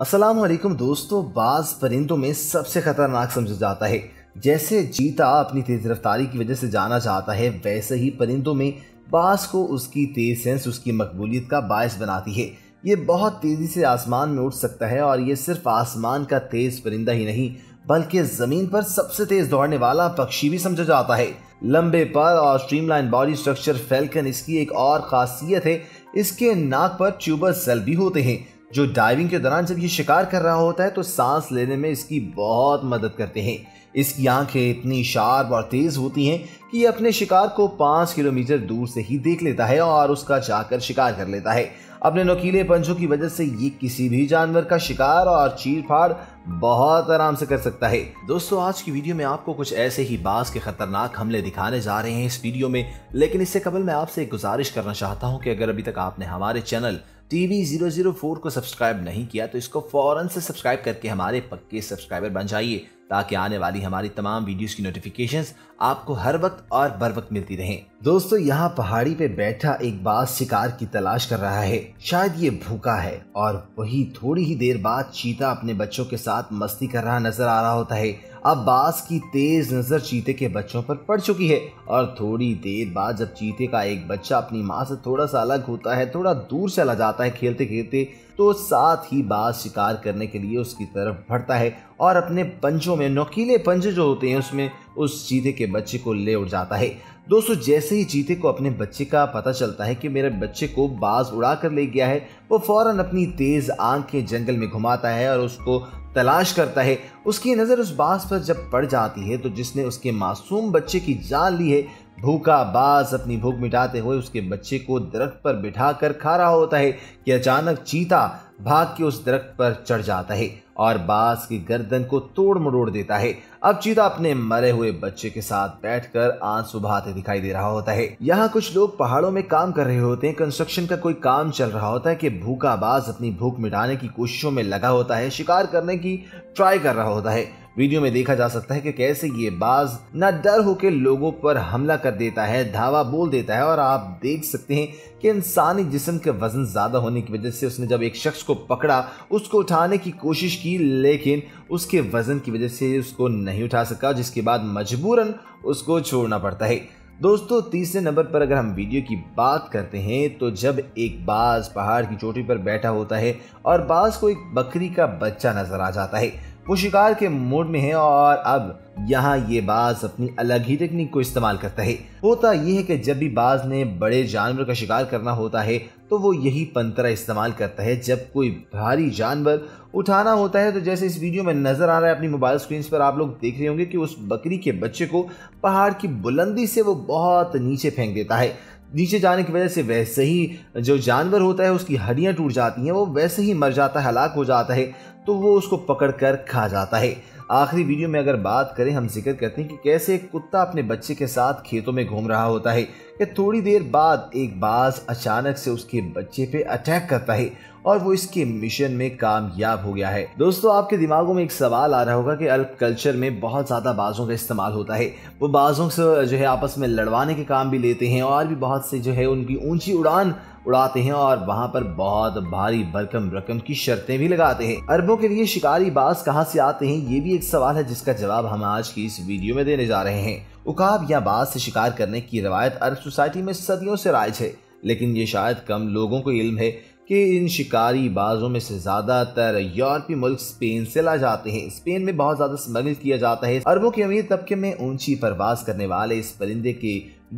असलम दोस्तों, बाज परिंदों में सबसे खतरनाक समझा जाता है। जैसे चीता अपनी तेज रफ्तारी की वजह से जाना चाहता है, वैसे ही परिंदों में बाज को उसकी तेज सेंस, उसकी मकबूलियत का बायस बनाती है। ये बहुत तेज़ी से आसमान में उठ सकता है और ये सिर्फ़ आसमान का तेज परिंदा ही नहीं, बल्कि ज़मीन पर सबसे तेज दौड़ने वाला पक्षी भी समझा जाता है। लंबे पर और स्ट्रीमलाइन बॉडी स्ट्रक्चर फेल्कन इसकी एक और खासियत है, इसके नाक पर ट्यूबर सेल भी होते हैं। जो डाइविंग के दौरान जब ये शिकार कर रहा होता है तो सांस लेने में इसकी बहुत मदद करते हैं। इसकी आँखें इतनी शार्प और तेज होती हैं कि ये अपने शिकार को पाँच किलोमीटर दूर से ही देख लेता है और उसका जाकर शिकार कर लेता है। अपने नोकीले पंचों की वजह से ये किसी भी जानवर का शिकार और चीर फाड़ बहुत आराम से कर सकता है। दोस्तों, आज की वीडियो में आपको कुछ ऐसे ही बास के खतरनाक हमले दिखाने जा रहे हैं इस वीडियो में, लेकिन इससे कबल मैं आपसे एक गुजारिश करना चाहता हूँ कि अगर अभी तक आपने हमारे channel TV zero zero four को सब्सक्राइब नहीं किया तो इसको फ़ौरन से सब्सक्राइब करके हमारे पक्के सब्सक्राइबर बन जाइए, ताकि आने वाली हमारी तमाम वीडियोस की नोटिफिकेशंस आपको हर वक्त और बर वक्त मिलती रहें। दोस्तों, यहाँ पहाड़ी पे बैठा एक बाज शिकार की तलाश कर रहा है। शायद ये भूखा है, और वही थोड़ी ही देर बाद चीता अपने बच्चों के साथ मस्ती कर रहा नज़र आ रहा होता है। अब बास की तेज नज़र चीते के बच्चों पर पड़ चुकी है और थोड़ी देर बाद जब चीते का एक बच्चा अपनी माँ से थोड़ा सा अलग होता है, थोड़ा दूर चला जाता है खेलते खेलते तो साथ ही बास शिकार करने के लिए उसकी तरफ़ बढ़ता है और अपने पंजों में, नोकीले पंजे जो होते हैं उसमें उस चीते के बच्चे को ले उड़ जाता है। दोस्तों, जैसे ही चीते को अपने बच्चे का पता चलता है कि मेरे बच्चे को बाज उड़ा कर ले गया है, वो फ़ौरन अपनी तेज आँखें जंगल में घुमाता है और उसको तलाश करता है। उसकी नज़र उस बास पर जब पड़ जाती है तो जिसने उसके मासूम बच्चे की जान ली है, भूखा बाज अपनी भूख मिटाते हुए उसके बच्चे को दरख्त पर बिठा कर खा रहा होता है कि अचानक चीता भाग के उस दरख्त पर चढ़ जाता है। और बास की गर्दन को तोड़ मरोड़ देता है। अब चीता अपने मरे हुए बच्चे के साथ बैठकर आँसू बहाते दिखाई दे रहा होता है। यहाँ कुछ लोग पहाड़ों में काम कर रहे होते हैं। कंस्ट्रक्शन का कोई काम चल रहा होता है कि भूखा बाज अपनी भूख मिटाने की कोशिशों में लगा होता है, शिकार करने की ट्राई कर रहा होता है। वीडियो में देखा जा सकता है कि कैसे ये बाज न डर होकर लोगों पर हमला कर देता है, धावा बोल देता है और आप देख सकते हैं कि इंसानी जिसम के वज़न ज़्यादा होने की वजह से उसने जब एक शख्स को पकड़ा, उसको उठाने की कोशिश की, लेकिन उसके वज़न की वजह से उसको नहीं उठा सका, जिसके बाद मजबूरन उसको छोड़ना पड़ता है। दोस्तों, तीसरे नंबर पर अगर हम वीडियो की बात करते हैं तो जब एक बाज पहाड़ की चोटी पर बैठा होता है और बाज को एक बकरी का बच्चा नज़र आ जाता है वो शिकार के मोड में है और अब यहाँ ये बाज अपनी अलग ही टेक्निक को इस्तेमाल करता है। होता यह है कि जब भी बाज ने बड़े जानवर का शिकार करना होता है तो वो यही पंतरा इस्तेमाल करता है। जब कोई भारी जानवर उठाना होता है तो जैसे इस वीडियो में नज़र आ रहा है अपनी मोबाइल स्क्रीन पर, आप लोग देख रहे होंगे कि उस बकरी के बच्चे को पहाड़ की बुलंदी से वो बहुत नीचे फेंक देता है। नीचे जाने की वजह से वैसे ही जो जानवर होता है, उसकी हड्डियाँ टूट जाती हैं, वो वैसे ही मर जाता है, हलाक हो जाता है तो वो उसको पकड़ कर खा जाता है। आखिरी वीडियो में अगर बात करें, हम ज़िक्र करते हैं कि कैसे एक कुत्ता अपने बच्चे के साथ खेतों में घूम रहा होता है, कि थोड़ी देर बाद एक बाज अचानक से उसके बच्चे पे अटैक करता है। और वो इसके मिशन में कामयाब हो गया है। दोस्तों, आपके दिमागों में एक सवाल आ रहा होगा कि अल्प कल्चर में बहुत ज़्यादा बाजों का इस्तेमाल होता है। वो बाजों से जो है आपस में लड़वाने के काम भी लेते हैं और भी बहुत से जो है उनकी ऊँची उड़ान उड़ाते हैं और वहाँ पर बहुत भारी भरकम रकम की शर्तें भी लगाते हैं। अरबों के लिए शिकारी बाज कहाँ से आते हैं, ये भी एक सवाल है जिसका जवाब हम आज की इस वीडियो में देने जा रहे हैं। उकाब या बाज से शिकार करने की रवायत अरब सोसाइटी में सदियों से राइज है, लेकिन ये शायद कम लोगों को इल्म है कि इन शिकारी बाजों में से ज़्यादातर यूरोपी मुल्क स्पेन से ला जाते हैं। स्पेन में बहुत ज़्यादा स्मगल किया जाता है। अरबों के अमीर तबके में ऊँची परवास करने वाले इस परिंदे की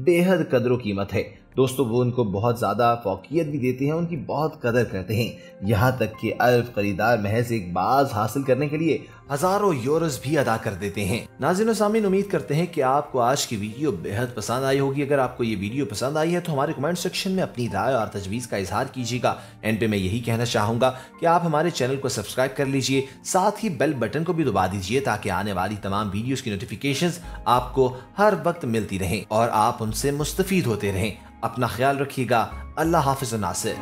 बेहद कदरों कीमत है। दोस्तों, वो उनको बहुत ज़्यादा फोकियत भी देते हैं, उनकी बहुत कदर करते हैं। यहाँ तक कि अल्फ खरीदार महज एक बाज हासिल करने के लिए हज़ारों यूरोस भी अदा कर देते हैं। नाजिन सामीन, उम्मीद करते हैं कि आपको आज की वीडियो बेहद पसंद आई होगी। अगर आपको ये वीडियो पसंद आई है तो हमारे कमेंट सेक्शन में अपनी राय और तजवीज़ का इजहार कीजिएगा। एंड पे मैं यही कहना चाहूँगा कि आप हमारे चैनल को सब्सक्राइब कर लीजिए, साथ ही बेल बटन को भी दबा दीजिए, ताकि आने वाली तमाम वीडियोस की नोटिफिकेशंस आपको हर वक्त मिलती रहें और आप उनसे मुस्तफ़ होते रहें। अपना ख्याल रखिएगा। अल्लाह हाफिज नासिर।